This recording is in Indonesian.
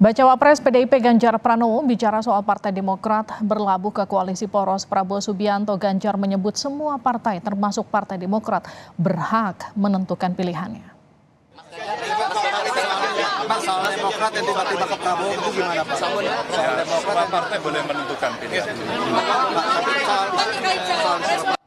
Bacawa Pres PDIP Ganjar Pranowo bicara soal Partai Demokrat berlabuh ke koalisi poros Prabowo Subianto. Ganjar menyebut semua partai termasuk Partai Demokrat berhak menentukan pilihannya. Masalah Demokrat yang tiba-tiba ke Prabowo itu gimana Pak? Demokrat partai boleh menentukan pilihan.